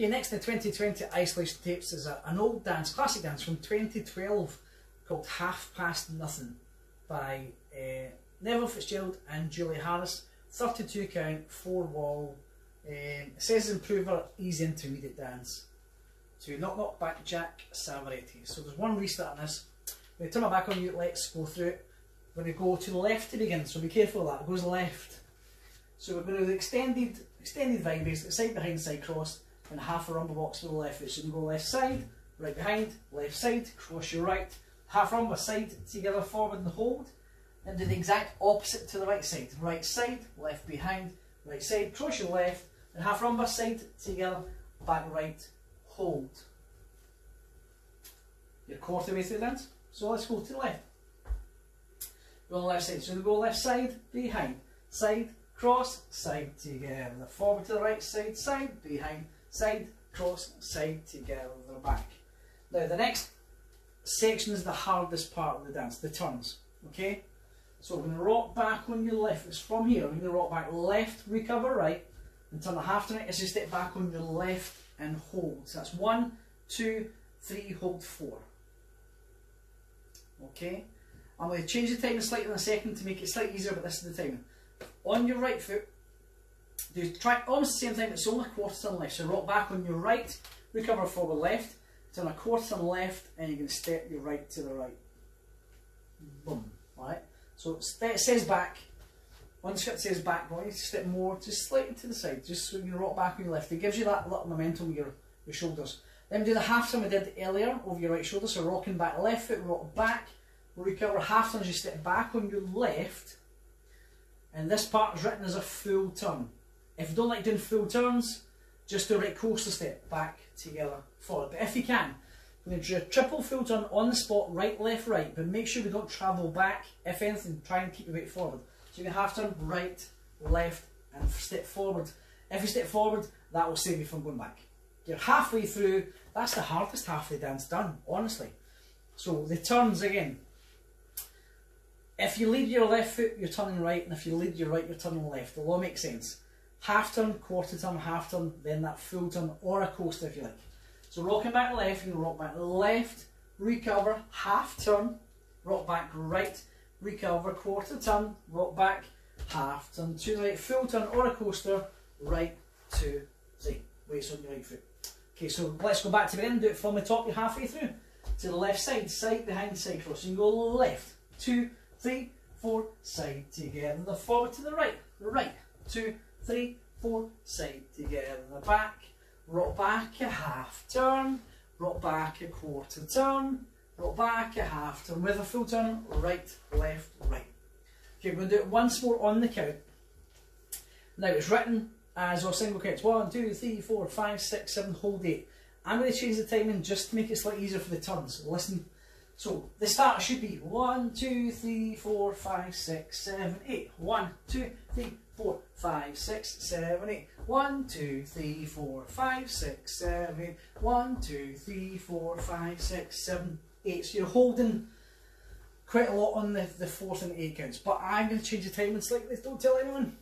Okay, next the 2020 Isolation Tapes is a, an old dance, classic dance from 2012 called Half Past Nothing by uh, Neville Fitzgerald and Julie Harris. 32 count, 4 wall. Um, it says improver, easy intermediate dance. To Knock Knock Back Jack Savoretti. So there's one restart on this. When I turn my back on you, let's go through it. We're going to go to the left to begin, so be careful of that. It goes left. So we're going to do the extended, extended vine, basically side behind, side cross and half a rumba box to the left. So can go left side, right behind, left side, cross your right, half rumba side together, forward and hold, and do the exact opposite to the right side. Right side, left behind, right side, cross your left, and half rumba side together, back right, hold. You're quarter way through the dance. So let's go to the left. Go left side. So we go left side, behind, side, cross, side together. Forward to the right side, side, behind, side, cross, side, together, back. Now the next section is the hardest part of the dance, the turns, okay? So we're going to rock back on your left, it's from here, we're going to rock back left, recover right, and turn the half turn as you step back on your left and hold. So that's one, two, three, hold four. Okay? I'm going to change the timing slightly in a second to make it slightly easier, but this is the timing. On your right foot, do try almost the same thing, but it's only a quarter turn left. So rock back on your right, recover forward left, turn a quarter turn left, and you're going to step your right to the right. Boom. Right? So it says back. One script says back, but you to step more, just slightly to the side, just so you rock back on your left. It gives you that little momentum with your, your shoulders. Then do the half turn we did earlier over your right shoulder, so rocking back left foot, rock back, recover half turn as you step back on your left, and this part is written as a full turn. If you don't like doing full turns, just do a right coaster step, back, together, forward. But if you can, we're going to do a triple full turn on the spot, right, left, right, but make sure we don't travel back. If anything, try and keep your weight forward. So you can half turn, right, left, and step forward. If you step forward, that will save you from going back. You're halfway through, that's the hardest half of the dance done, honestly. So the turns again. If you lead your left foot, you're turning right, and if you lead your right, you're turning left. Law makes sense half turn, quarter turn, half turn, then that full turn or a coaster if you like. So rocking back left, you can rock back left, recover, half turn, rock back right, recover, quarter turn, rock back, half turn, to right, full turn or a coaster, right, two, three. Weights on your right foot. Okay, so let's go back to the end, do it from the top, you're halfway through. To the left side, side behind, side cross. You can go left, two, three, four, side together, the forward to the right, right, two, three, four, side together, the back, rock back a half turn, rock back a quarter turn, rock back a half turn with a full turn, right, left, right. Okay, we're going to do it once more on the count. Now it's written as our single counts, one, two, three, four, five, six, seven, hold eight. I'm going to change the timing just to make it slightly easier for the turns. Listen. So the start should be one, two, three, four, five, six, seven, eight. One, two, three, four, five, six, seven, eight. One, two, three, four, five, six, seven, eight. One, two, three, four, five, six, seven, eight. So you're holding quite a lot on the, the fourth and eight counts. But I'm going to change the timing slightly. Don't tell anyone.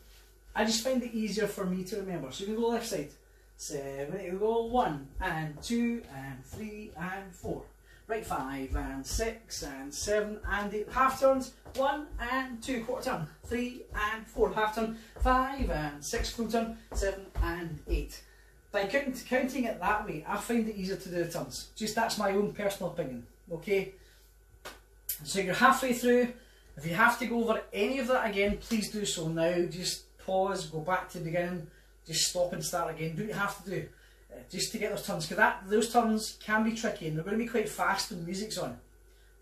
I just find it easier for me to remember. So you can go left side. Seven, eight. We go one and two and three and four. Right, five and six and seven and eight. Half turns, one and two. Quarter turn, three and four. Half turn, five and six. Full turn, seven and eight. By counting, counting it that way, I find it easier to do the turns. Just that's my own personal opinion. Okay. So you're halfway through. If you have to go over any of that again, please do so now. Just pause, go back to the beginning, just stop and start again. Do what you have to do just to get those turns, because that those turns can be tricky and they're going to be quite fast when the music's on.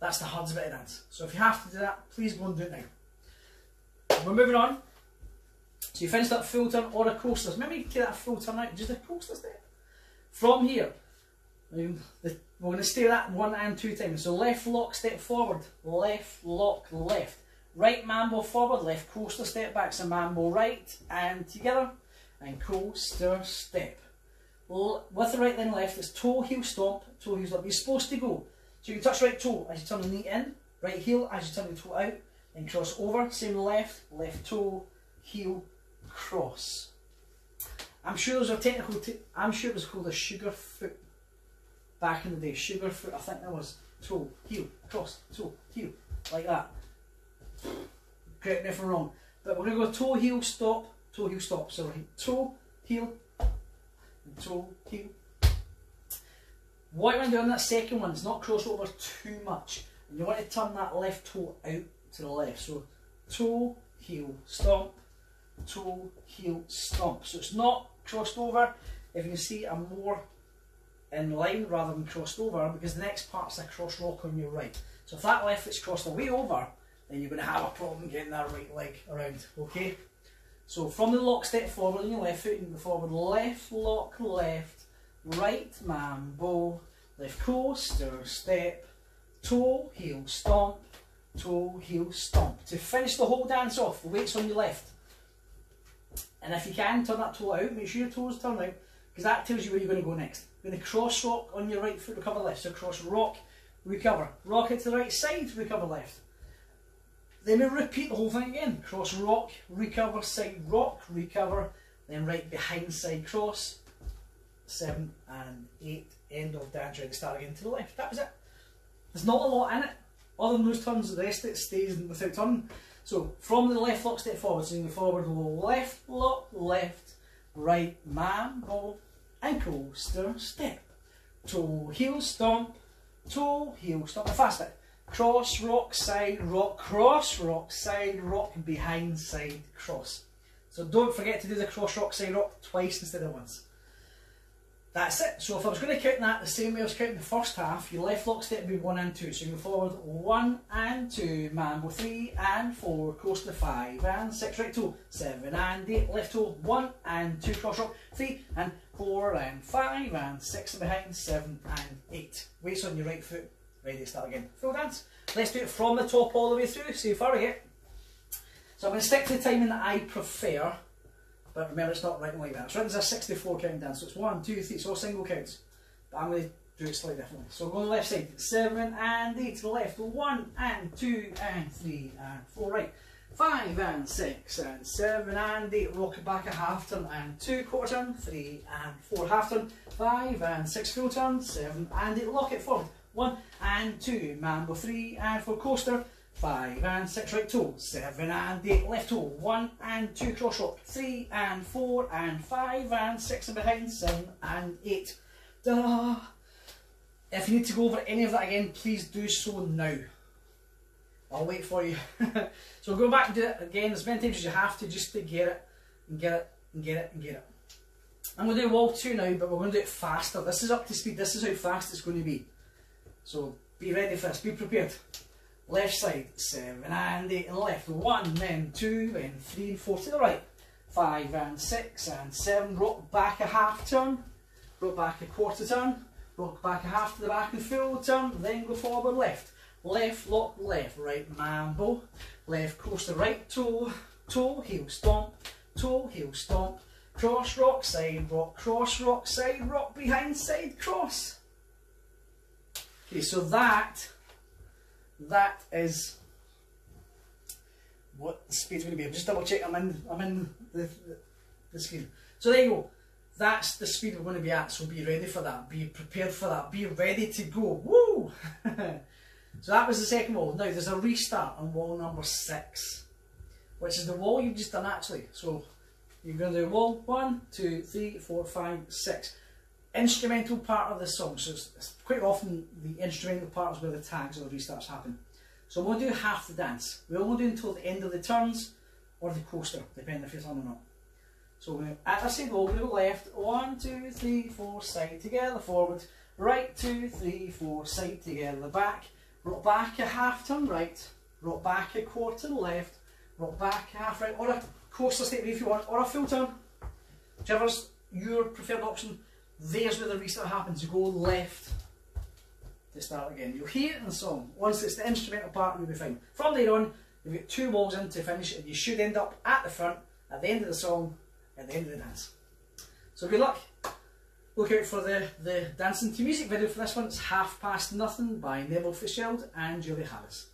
That's the hardest bit of dance. So if you have to do that, please go and do it now. We're moving on. So you finish that full turn or a coaster. Maybe get that full turn out, just a coaster step. From here, we're going to stay that one and two times. So left lock, step forward, left lock, left. Right mambo forward, left coaster step back, so mambo right and together, and coaster step with the right then left, it's toe, heel, stomp, toe, heel, stomp. You're supposed to go. So you can touch right toe as you turn the knee in, right heel as you turn the toe out, then cross over, same left, left toe, heel, cross. I'm sure there's a technical. I'm sure it was called a sugar foot back in the day. Sugar foot. I think that was toe, heel, cross, toe, heel, like that. Correct me if I'm wrong. But we're going to go toe, heel, stop, toe, heel, stop. So toe, heel, toe, heel. What you want to do on that second one is not cross over too much. And you want to turn that left toe out to the left. So toe, heel, stomp, toe, heel, stomp. So it's not crossed over. If you can see, I'm more in line rather than crossed over because the next part's a cross rock on your right. So if that left foot's crossed away over, then you're going to have a problem getting that right leg around, okay? So from the lock step forward on your left foot, and forward, left lock, left, right mambo, left coaster, step, toe, heel, stomp, toe, heel, stomp. To finish the whole dance off, the weight's on your left. And if you can, turn that toe out, make sure your toes turn out, because that tells you where you're going to go next. You're going to cross rock on your right foot, recover left. So cross rock, recover. Rock it to the right side, recover left. Then we repeat the whole thing again. Cross rock, recover, side rock, recover, then right behind side cross. Seven and eight, end of dance ready, start again to the left. That was it. There's not a lot in it. Other than those turns, the rest of it stays without turning. So from the left lock step forward, so you go forward, left lock, left, right, man, ball, ankle, stir, step. Toe, heel, stomp, toe, heel, stomp. The fast bit. Cross, rock, side, rock, cross, rock, side, rock, behind, side, cross. So don't forget to do the cross, rock, side, rock twice instead of once. That's it. So if I was going to count that the same way I was counting the first half, your left lock step would be one and two. So you go forward one and two, mambo three and four, coaster five and six, right toe, seven and eight, left toe, one and two, cross rock, three and four and five and six and behind, seven and eight. Weights on your right foot, ready to start again. Full dance. Let's do it from the top all the way through, see how far we get. So I'm going to stick to the timing that I prefer. But remember, it's not written like that. It's written as a 64 count dance, so it's one, two, three, it's all single counts. But I'm going to do it slightly differently. So go on the left side, seven and eight to the left, one and two and three and four, right. Five and six and seven and eight, rock it back a half turn and two quarter turn, three and four half turn, five and six full turn, seven and eight, lock it forward, one and two, mambo three and four coaster, five and six right toe, seven and eight left toe, one and two cross rock, three and four and five and six and behind, seven and eight. Da. If you need to go over any of that again, please do so now. I'll wait for you. so go back and do it again as many times as you have to just to get it and get it and get it and get it. I'm going to do wall two now, but we're going to do it faster. This is up to speed. This is how fast it's going to be. So be ready for this. Be prepared. Left side, seven and eight. And left, one, then two, then three and four. To the right, five and six and seven, rock back a half turn, rock back a quarter turn, rock back a half to the back and full turn, then go forward left, left, lock, left, right, mambo, left coaster, right toe, toe, heel, stomp, toe, heel, stomp, cross, rock, side, rock, cross, rock, side, rock, behind, side, cross. Okay, so that that is what the speed's going to be. I'm Just double check. I'm in. I'm in the, the, the screen. So there you go. That's the speed we're going to be at. So be ready for that. Be prepared for that. Be ready to go. Woo! so that was the second wall. Now there's a restart on wall number six, which is the wall you've just done actually. So you're going to do wall one, two, three, four, five, six instrumental part of the song. So it's, it's quite often the instrumental part is where the tags or the restarts happen. So we'll do half the dance. We only do until the end of the turns or the coaster, depending if on or not. So we're at the same going to go left, one, two, three, four, side together, forward, right, two, three, four, side together, back, rock back a half turn right, rock back a quarter left, rock back a half right, or a coaster step if you want, or a full turn, whichever's your preferred option. There's where the restart happens. You go left to start again. You'll hear it in the song. Once it's the instrumental part, you'll be fine. From there on, you've got two walls in to finish, and you should end up at the front, at the end of the song, at the end of the dance. So good luck. Look out for the, the dancing to music video for this one. It's Half Past Nothing by Neville Fitzgerald and Julie Harris.